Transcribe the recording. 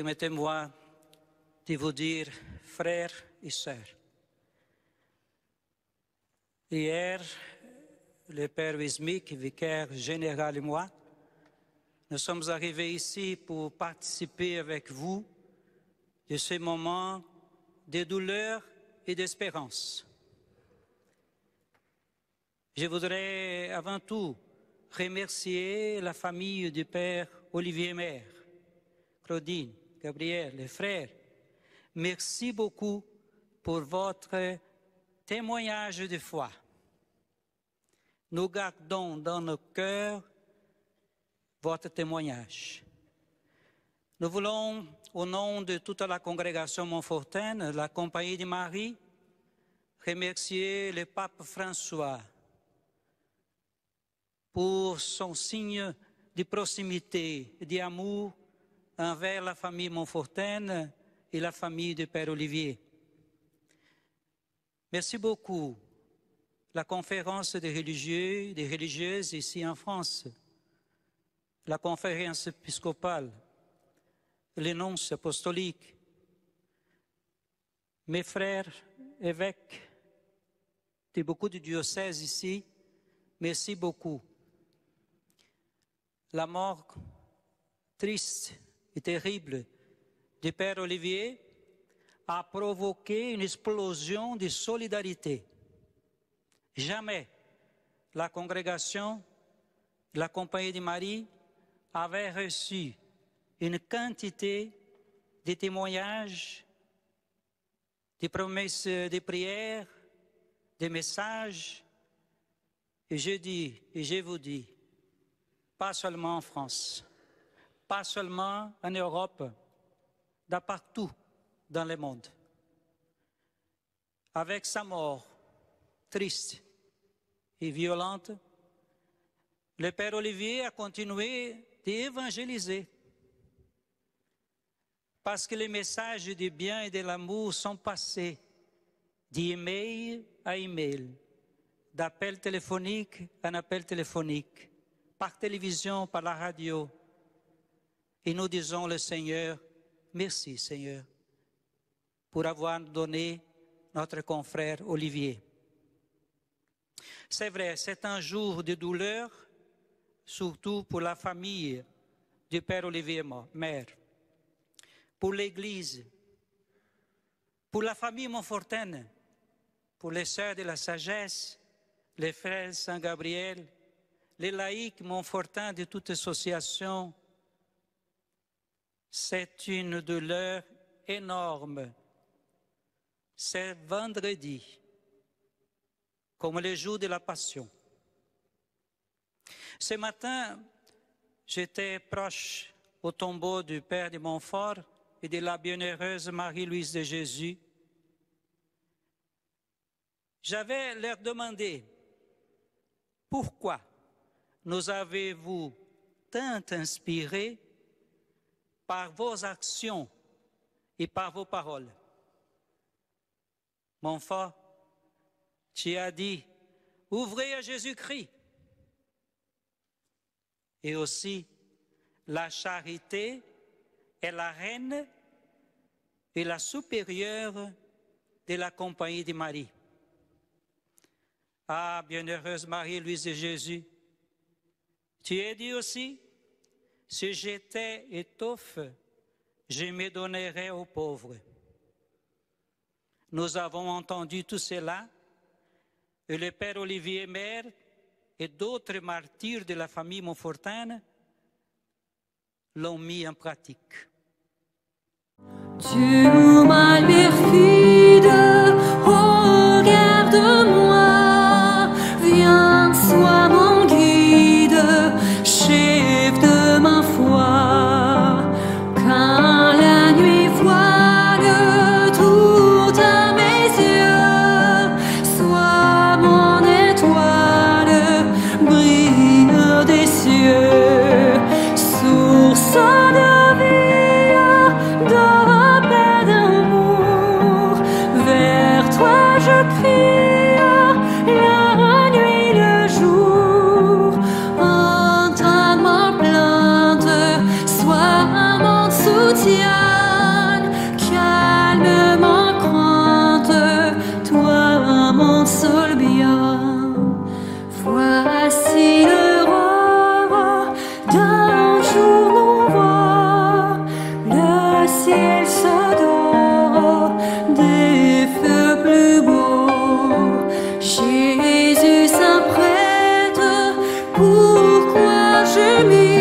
permettez-moi de vous dire, frères et sœurs, hier, le Père Wismik, vicaire général et moi, nous sommes arrivés ici pour participer avec vous de ce moment de douleur et d'espérance. Je voudrais avant tout remercier la famille du Père Olivier Maire, Claudine, Gabriel, les frères. Merci beaucoup pour votre témoignage de foi. Nous gardons dans nos cœurs votre témoignage. Nous voulons, au nom de toute la congrégation Montfortaine, la Compagnie de Marie, remercier le pape François pour son signe de proximité, d'amour envers la famille Montfortaine et la famille de Père Olivier. Merci beaucoup. La conférence des religieux, des religieuses ici en France, la conférence épiscopale, l'énonce apostolique, mes frères évêques de beaucoup de diocèses ici, merci beaucoup. La mort triste et terrible du Père Olivier a provoqué une explosion de solidarité. Jamais la congrégation, la Compagnie de Marie avait reçu une quantité de témoignages, de promesses de prières, de messages. Et je dis, et je vous dis, pas seulement en France, pas seulement en Europe, de partout dans le monde. Avec sa mort triste et violente, le Père Olivier a continué d'évangéliser. Parce que les messages du bien et de l'amour sont passés d'email à email, d'appel téléphonique en appel téléphonique, par télévision, par la radio. Et nous disons le Seigneur, merci Seigneur, pour avoir donné notre confrère Olivier. C'est vrai, c'est un jour de douleur, surtout pour la famille du Père Olivier Mère, pour l'Église, pour la famille Montfortaine, pour les sœurs de la sagesse, les frères Saint-Gabriel, les laïcs Montfortins de toute association. C'est une douleur énorme. C'est vendredi, comme le jour de la Passion. Ce matin, j'étais proche au tombeau du Père de Montfort et de la bienheureuse Marie-Louise de Jésus. J'avais leur demandé pourquoi nous avez-vous tant inspiré par vos actions et par vos paroles. Mon enfant, tu as dit, ouvrez à Jésus-Christ et aussi, la charité est la reine et la supérieure de la compagnie de Marie. Ah, bienheureuse Marie-Louise de Jésus, tu as dit aussi, si j'étais étoffe, je me donnerais aux pauvres. Nous avons entendu tout cela et le Père Olivier Maire et d'autres martyrs de la famille Montfortaine l'ont mis en pratique. pourquoi je l'ai